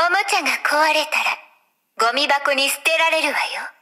おもちゃが壊れたら、ゴミ箱に捨てられるわよ。